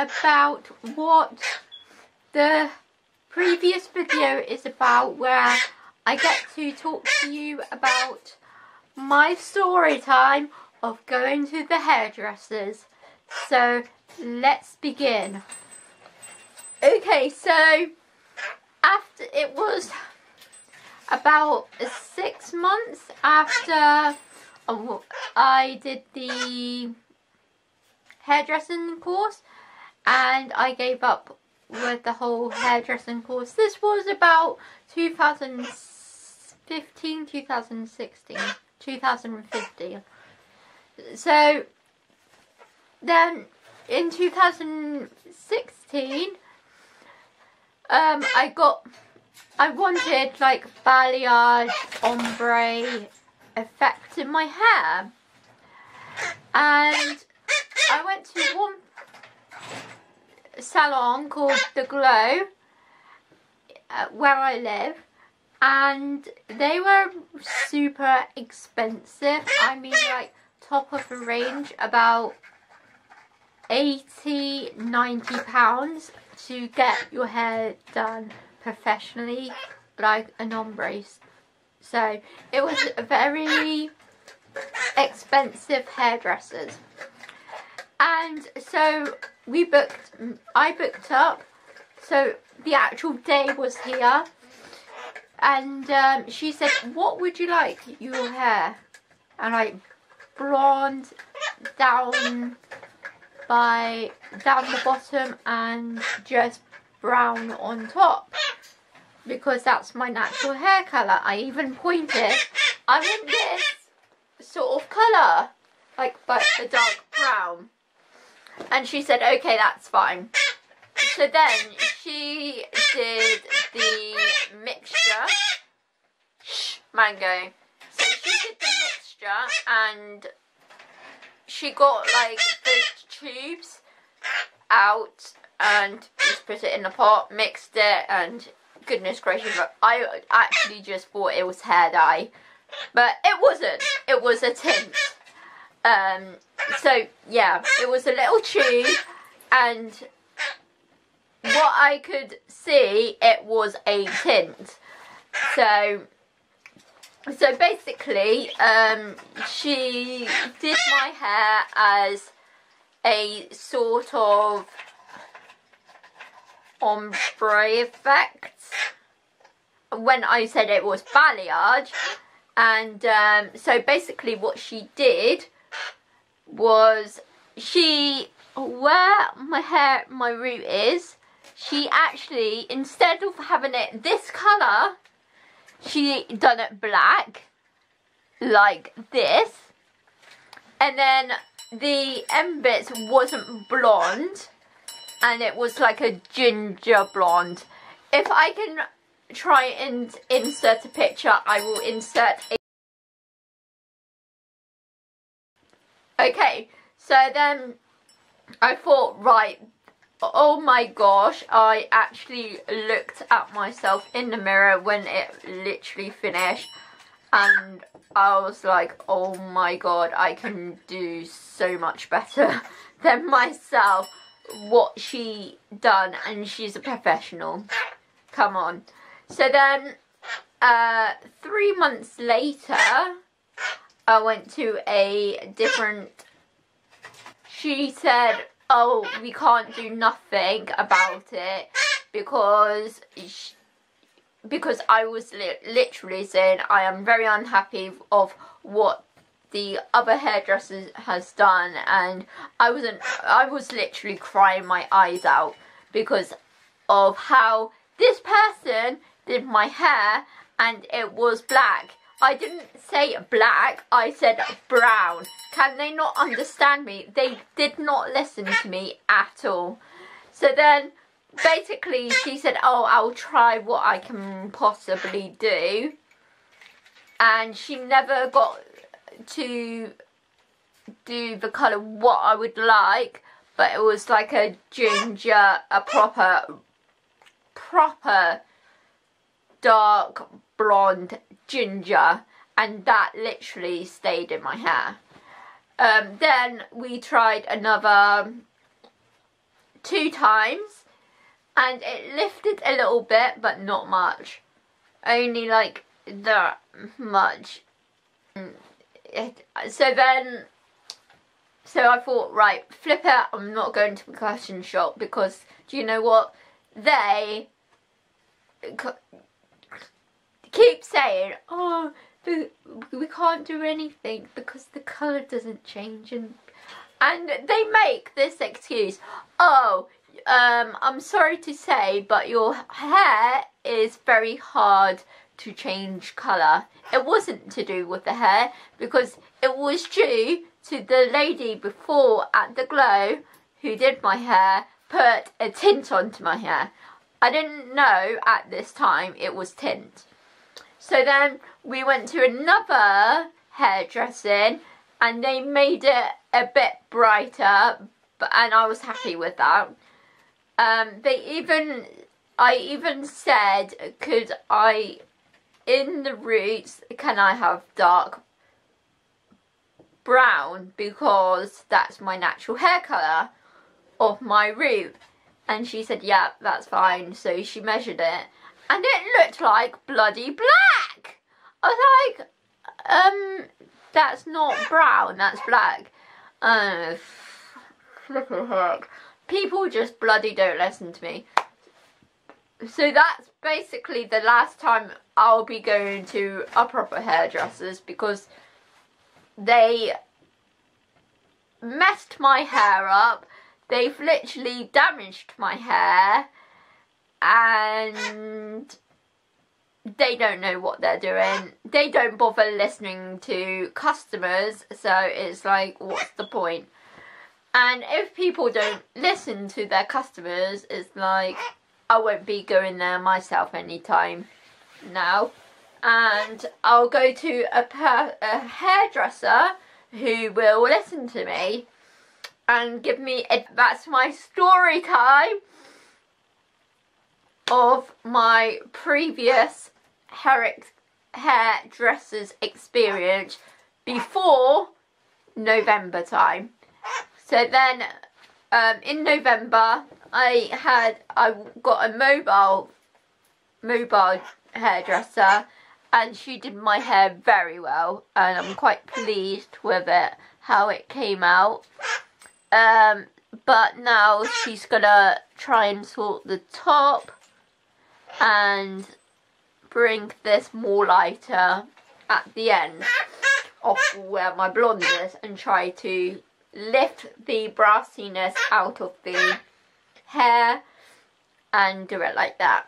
about what the previous video is about where I get to talk to you about my story time of going to the hairdressers. So let's begin. Okay, so after it was about six months after um, I did the hairdressing course and I gave up with the whole hairdressing course. This was about 2015, 2016, 2015. So then in 2016 um, I got I wanted like balayage ombre effect in my hair and I went to one salon called The Glow uh, where I live and they were super expensive. I mean like top of the range about 80 90 pounds to get your hair done professionally like an ombre so it was very expensive hairdressers and so we booked I booked up. So the actual day was here. And um, she said what would you like your hair? And I blonde down by down the bottom and just brown on top. Because that's my natural hair colour. I even pointed, I'm in this sort of colour, like but a dark brown. And she said, okay, that's fine. So then she did the mixture. Shh, mango. So she did the mixture and she got like the tubes out and just put it in the pot, mixed it and goodness gracious, I actually just thought it was hair dye. But it wasn't. It was a tint. Um, so yeah, it was a little tube and what I could see, it was a tint. So, so basically, um, she did my hair as a sort of ombre effect when I said it was balayage and um, so basically what she did was she where my hair my root is she actually instead of having it this colour she done it black like this. And then the end bits wasn't blonde and it was like a ginger blonde. If I can try and insert a picture I will insert a Okay, so then I thought, right, oh my gosh, I actually looked at myself in the mirror when it literally finished and I was like, oh my god, I can do so much better than myself what she done and she's a professional. Come on. So then, uh, three months later, I went to a different, she said, oh, we can't do nothing about it because she, because I was li literally saying I am very unhappy of what the other hairdresser has done and I wasn't I was literally crying my eyes out because of how this person did my hair and it was black I didn't say black, I said brown. Can they not understand me? They did not listen to me at all. So then, basically, she said, oh, I'll try what I can possibly do. And she never got to do the colour what I would like. But it was like a ginger, a proper, proper dark blonde ginger and that literally stayed in my hair. Um, then we tried another two times and it lifted a little bit but not much. Only like that much. So then, so I thought, right, flip it, I'm not going to the fashion shop because, do you know what? They keep saying, oh, we can't do anything because the colour doesn't change and and they make this excuse oh um i'm sorry to say but your hair is very hard to change colour. It wasn't to do with the hair because it was due to the lady before at the glow who did my hair put a tint onto my hair. I didn't know at this time it was tint so then we went to another hairdressing and they made it a bit brighter but and I was happy with that. Um, they even I even said could I in the roots can I have dark brown because that's my natural hair colour of my root and she said yeah that's fine so she measured it and it looked like bloody black. I was like, um, that's not brown, that's black. Uh, heck. People just bloody don't listen to me. So that's basically the last time I'll be going to a proper hairdresser's because they messed my hair up. They've literally damaged my hair and they don't know what they're doing. They don't bother listening to customers, so it's like, what's the point? And if people don't listen to their customers, it's like, I won't be going there myself anytime now. And I'll go to a, a hairdresser who will listen to me and give me, that's my story time of my previous Herrick hairdresser's experience before November time. So then um, in November I had I got a mobile mobile hairdresser and she did my hair very well and I'm quite pleased with it how it came out um, but now she's gonna try and sort the top and bring this more lighter at the end of where my blonde is and try to lift the brassiness out of the hair and do it like that.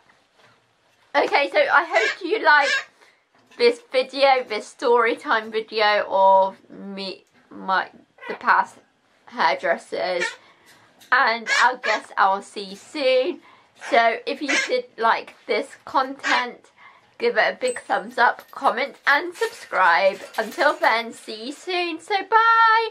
Okay, so I hope you like this video, this story time video of me, my, the past hairdressers. And I guess I'll see you soon. So if you did like this content, give it a big thumbs up, comment and subscribe. Until then, see you soon. So bye!